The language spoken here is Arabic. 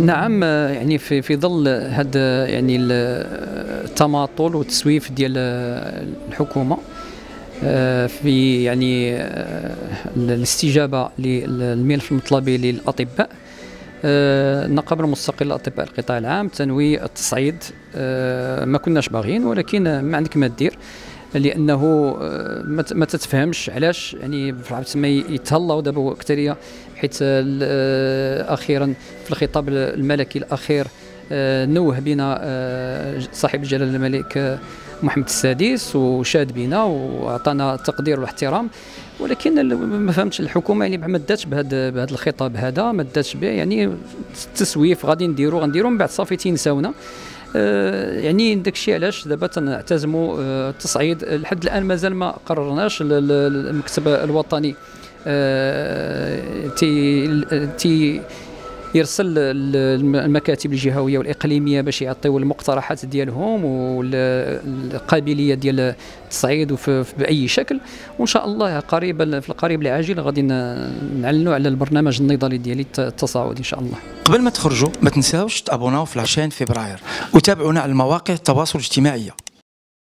نعم يعني في في ظل هذا يعني التماطل والتسويف ديال الحكومة آه، في يعني آه، الاستجابة للملف المطلبي للأطباء آه، النقابه المستقله لاطباء القطاع العام تنوي التصعيد ما كناش باغيين ولكن ما عندك ما دير. لأنه ما تتفهمش علاش يعني تما يتهلاو دابا اكثريه حيت أخيرا في الخطاب الملكي الأخير نوه بنا صاحب الجلاله الملك محمد السادس وشاد بنا واعطانا التقدير والاحترام ولكن ما فهمتش الحكومة يعني ما داتش بهذا بهذا الخطاب هذا ما داتش به. يعني التسويف غادي نديرو غنديرو من بعد صافي تينساونا. آه يعني داك الشيء علاش دابا تنعتزموا آه التصعيد. لحد الآن مازال ما قررناش المكتب الوطني آه تي تي يرسل المكاتب الجهوية والإقليمية باش يعطيو المقترحات ديالهم والقابلية ديال التصعيد بأي شكل. وإن شاء الله قريبا في القريب العاجل غادي نعلنوا على البرنامج النضالي ديالي التصاعدي إن شاء الله. قبل ما تخرجوا ما تنساوش تابوناو في لاشين فبراير وتابعونا على المواقع التواصل الاجتماعي.